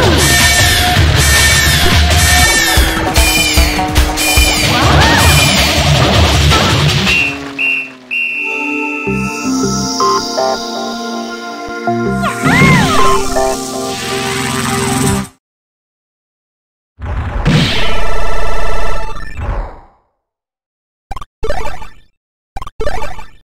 Yeah.